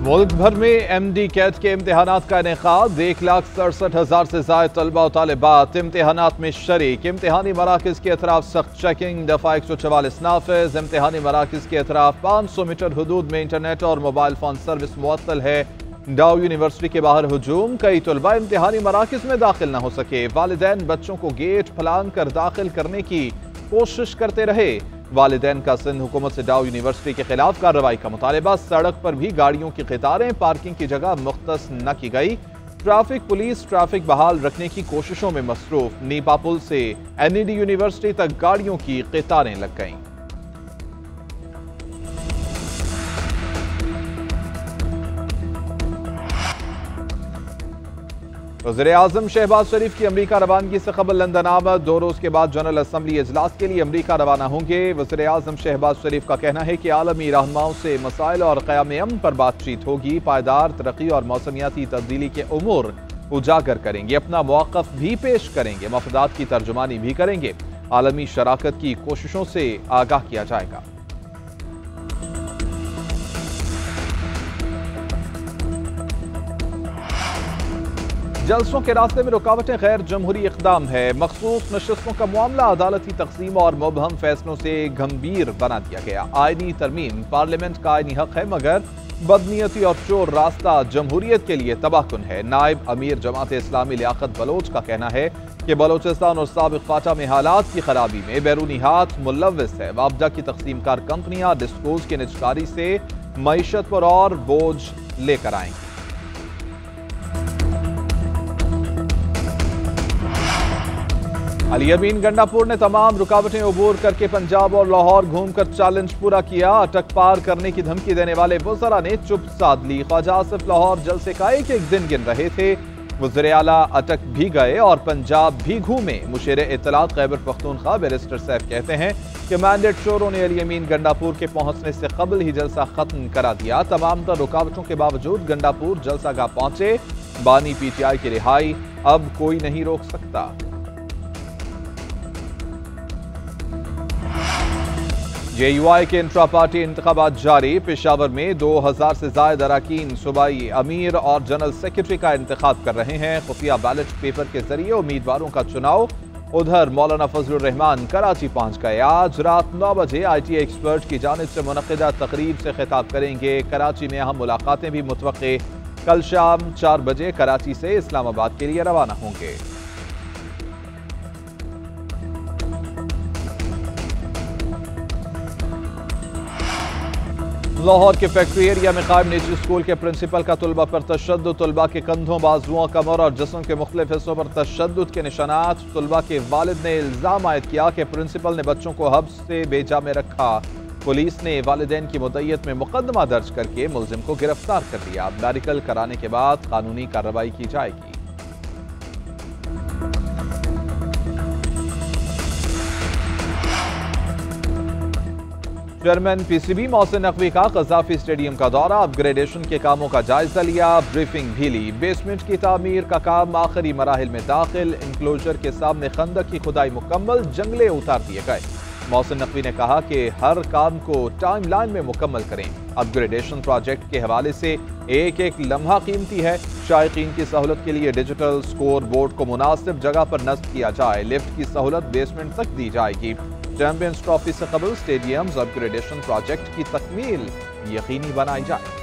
मुल्क भर में एम डी कैट के इम्तहान का इनका एक लाख सड़सठ हज़ार से जायद तलबा तलबात। इम्तहान में शरीक। इम्तहानी मराकज के अतराफ सख्त चेकिंग दफ़ा एक सौ चवालीस नाफिज। इम्तहानी मराकज के अतराफ पाँच सौ मीटर हदूद में इंटरनेट और मोबाइल फ़ोन सर्विस मुअत्तल है। डाउ यूनिवर्सिटी के बाहर हजूम। कई तलबा इम्तहानी मराकज में दाखिल न हो सके। वालदेन बच्चों को गेट फलान कर दाखिल करने की कोशिश करते रहे। वालदेन का सिंध हुकूमत से डाउ यूनिवर्सिटी के खिलाफ कार्रवाई का मुतालबा, सड़क पर भी गाड़ियों की कतारें पार्किंग की जगह मुख्त न की गई। ट्रैफ़िक पुलिस ट्रैफ़िक बहाल रखने की कोशिशों में मसरूफ। नीपा पुल से एनईडी यूनिवर्सिटी तक गाड़ियों की कतारें लग गईं। वजर अजम शहबाज शरीफ की अमरीका रवानगी से खबर लंदन आमद दो रोज के बाद जनरल असम्बली अजलास के लिए अमरीका रवाना होंगे। वजर अजम शहबाज शरीफ का कहना है कि आलमी रहनुमाओं से मसाइल और क़्याम अम पर बातचीत होगी। पायदार, तरक्की और मौसमियाती तब्दीली के उमूर उजागर करेंगे। अपना मौक़ भी पेश करेंगे। मफदात की तर्जुमानी भी करेंगे। आलमी शराकत की कोशिशों से आगाह किया जाएगा। जलसों के रास्ते में रुकावटें गैर जमहूरी इकदाम है। मखसूस नशस्तों का मामला अदालती तकसीम और मुबहम फैसलों से गंभीर बना दिया गया। आयनी तरमीम, पार्लियामेंट का आयनी हक है, मगर बदनीयती और चोर रास्ता जमहूरियत के लिए तबाहकुन है। नायब अमीर जमात इस्लामी लियाकत बलोच का कहना है कि बलोचिस्तान और सबक फाटा में हालात की खराबी में बैरूनी हाथ मुलविस है। वापदा की तकसीम कार कंपनियाँ डिस्पोज के निजकारी से मीशत पर और बोझ लेकर आएँगी। अलियमीन गंडापुर ने तमाम रुकावटें अबूर करके पंजाब और लाहौर घूमकर चैलेंज पूरा किया। अटक पार करने की धमकी देने वाले वजरा ने चुप साध ली। ख्वाजा आसिफ लाहौर जलसे का एक एक दिन गिन रहे थे। वजर अला अटक भी गए और पंजाब भी घूमे। मुशर इतलात खैबर पख्तूनखा बैरिस्टर सैफ कहते हैं कि मैंडेट चोरों ने अलियमीन गंडापुर के पहुँचने से कबल ही जलसा खत्म करा दिया। तमाम तर रुकावटों के बावजूद गंडापुर जलसा गाह पहुँचे। बानी पीटीआई की रिहाई अब कोई नहीं रोक सकता। जेयूआई के इंट्रा पार्टी इंतबात जारी, पेशावर में दो हज़ार से ज़्यादा अरकान सूबाई अमीर और जनरल सेक्रेटरी का इंतखब कर रहे हैं। खुफिया बैलेट पेपर के ज़रिए उम्मीदवारों का चुनाव। उधर मौलाना फजल रहमान, कराची पहुँच गए। आज रात नौ बजे आई टी एक्सपर्ट की जानब से मुनदा तकरीब से खिताब करेंगे। कराची में अहम मुलाकातें भी मुतव कल शाम चार बजे कराची से इस्लामाबाद के लिए रवाना होंगे। लाहौर के फैक्ट्री एरिया में कायम निजी स्कूल के प्रिंसिपल का तलबा पर तशद तलबा के कंधों, बाजुओं, कमर और जसम के मुख्तलिफ़ हिस्सों पर तशद के निशानात। तलबा के वालिद ने इल्ज़ाम आयद किया कि प्रिंसिपल ने बच्चों को हब्स से बेजा में रखा। पुलिस ने वालदेन की मुदैत में मुकदमा दर्ज करके मुलजिम को गिरफ़्तार कर लिया। मेडिकल कराने के बाद कानूनी कार्रवाई की जाएगी। चेयरमैन पीसीबी मोहसिन नकवी का कजाफी स्टेडियम का दौरा अपग्रेडेशन के कामों का जायजा लिया ब्रीफिंग भी ली। बेसमेंट की तामीर का काम आखिरी मराहल में दाखिल। इंक्लोजर के सामने खंदक की खुदाई मुकम्मल, जंगले उतार दिए गए। मोहसिन नकवी ने कहा कि हर काम को टाइम लाइन में मुकम्मल करें। अपग्रेडेशन प्रोजेक्ट के हवाले से एक एक लम्हा कीमती है। शायकीन की सहूलत के लिए डिजिटल स्कोर बोर्ड को मुनासिब जगह पर नस्ब किया जाए। लिफ्ट की सहूलत बेसमेंट तक दी जाएगी। चैंपियंस ट्रॉफी से कबल स्टेडियम अपग्रेडेशन प्रोजेक्ट की तकमील यकीनी बनाई जाए।